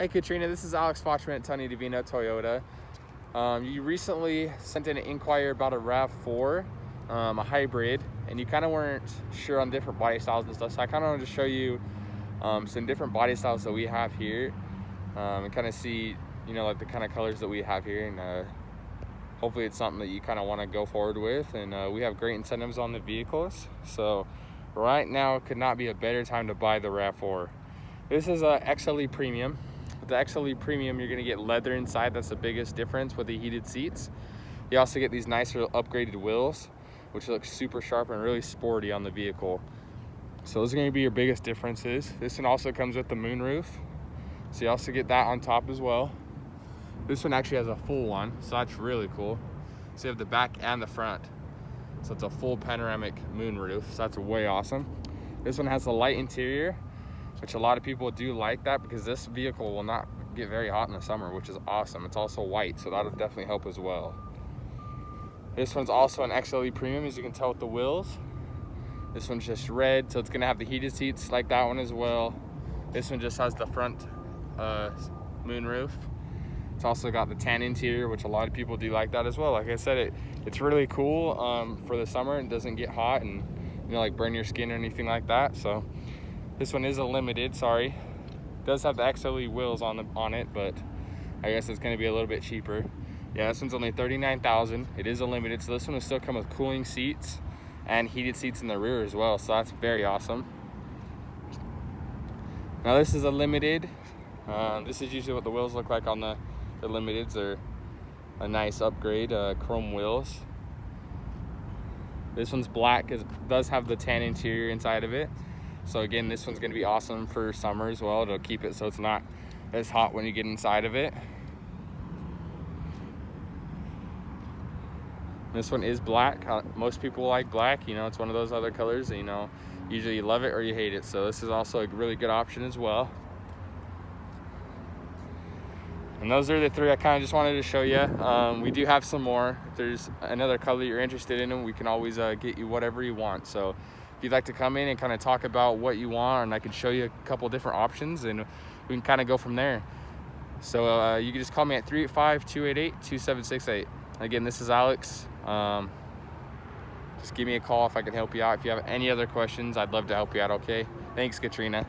Hey Katrina, this is Alex Fochman at Tony Divino Toyota. Um, you recently sent in an inquiry about a RAV4, um, a hybrid, and you kind of weren't sure on different body styles and stuff. So I kind of wanted to show you um, some different body styles that we have here um, and kind of see, you know, like the kind of colors that we have here. And uh, hopefully it's something that you kind of want to go forward with. And uh, we have great incentives on the vehicles. So right now could not be a better time to buy the RAV4. This is a XLE Premium the XLE Premium, you're gonna get leather inside. That's the biggest difference with the heated seats. You also get these nicer upgraded wheels, which look super sharp and really sporty on the vehicle. So those are gonna be your biggest differences. This one also comes with the moonroof. So you also get that on top as well. This one actually has a full one, so that's really cool. So you have the back and the front. So it's a full panoramic moonroof, so that's way awesome. This one has a light interior, which a lot of people do like that because this vehicle will not get very hot in the summer, which is awesome. It's also white, so that'll definitely help as well. This one's also an XLE Premium, as you can tell with the wheels. This one's just red, so it's gonna have the heated seats like that one as well. This one just has the front uh, moonroof. It's also got the tan interior, which a lot of people do like that as well. Like I said, it it's really cool um, for the summer and doesn't get hot and you know like burn your skin or anything like that. So this one is a limited, sorry. does have the XLE wheels on the on it, but I guess it's gonna be a little bit cheaper. Yeah, this one's only 39,000. It is a limited, so this one will still come with cooling seats and heated seats in the rear as well, so that's very awesome. Now this is a limited. Uh, this is usually what the wheels look like on the, the limiteds. They're a nice upgrade, uh, chrome wheels. This one's black, it does have the tan interior inside of it. So again, this one's gonna be awesome for summer as well. It'll keep it so it's not as hot when you get inside of it. This one is black. Uh, most people like black. You know, it's one of those other colors that, you know, usually you love it or you hate it. So this is also a really good option as well. And those are the three I kind of just wanted to show you. Um, we do have some more. If there's another color you're interested in, we can always uh, get you whatever you want. So if you'd like to come in and kind of talk about what you want and I can show you a couple different options and we can kind of go from there. So uh, you can just call me at 385-288-2768. Again, this is Alex. Um, just give me a call if I can help you out. If you have any other questions, I'd love to help you out, okay? Thanks, Katrina.